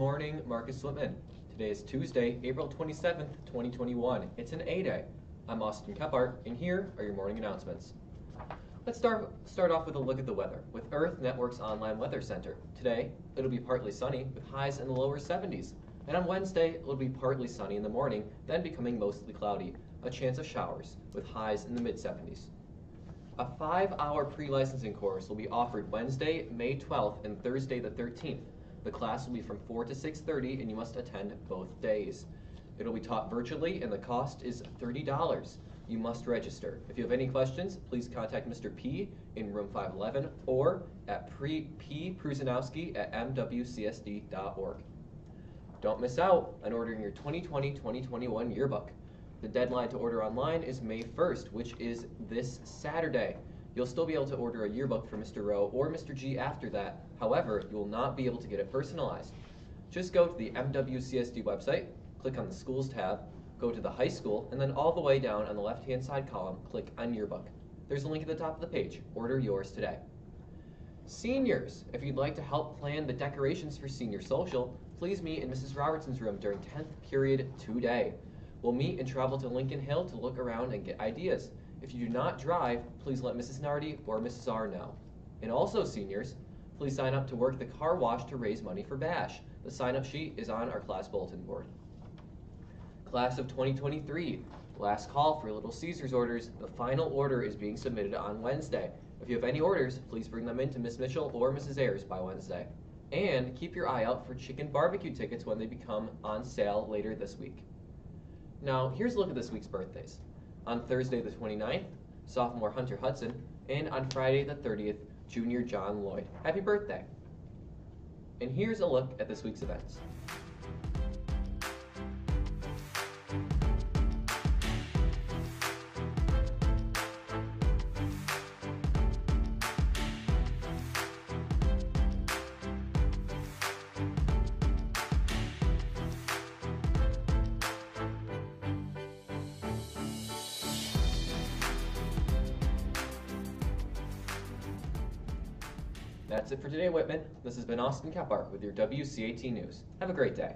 Marcus Whitman. Today is Tuesday, April 27th, 2021. It's an A-Day. I'm Austin Kephart, and here are your morning announcements. Let's start, start off with a look at the weather with Earth Network's online weather center. Today, it'll be partly sunny with highs in the lower 70s. And on Wednesday, it'll be partly sunny in the morning, then becoming mostly cloudy. A chance of showers with highs in the mid 70s. A five hour pre licensing course will be offered Wednesday, May 12th and Thursday the 13th. The class will be from 4 to 6.30 and you must attend both days. It'll be taught virtually and the cost is $30. You must register. If you have any questions, please contact Mr. P in room 511 or at pre, P. At mwcsd.org. Don't miss out on ordering your 2020-2021 yearbook. The deadline to order online is May 1st, which is this Saturday. You'll still be able to order a yearbook for Mr. Rowe or Mr. G after that. However, you will not be able to get it personalized. Just go to the MWCSD website, click on the Schools tab, go to the High School, and then all the way down on the left-hand side column, click on Yearbook. There's a link at the top of the page. Order yours today. Seniors, if you'd like to help plan the decorations for Senior Social, please meet in Mrs. Robertson's room during 10th period today. We'll meet and travel to Lincoln Hill to look around and get ideas. If you do not drive, please let Mrs. Nardi or Mrs. R know. And also seniors, please sign up to work the car wash to raise money for BASH. The sign up sheet is on our class bulletin board. Class of 2023, last call for Little Caesars orders. The final order is being submitted on Wednesday. If you have any orders, please bring them in to Miss Mitchell or Mrs. Ayers by Wednesday. And keep your eye out for chicken barbecue tickets when they become on sale later this week. Now, here's a look at this week's birthdays. On Thursday the 29th, sophomore Hunter Hudson, and on Friday the 30th, junior John Lloyd. Happy birthday! And here's a look at this week's events. That's it for today, Whitman. This has been Austin Kephart with your WCAT News. Have a great day.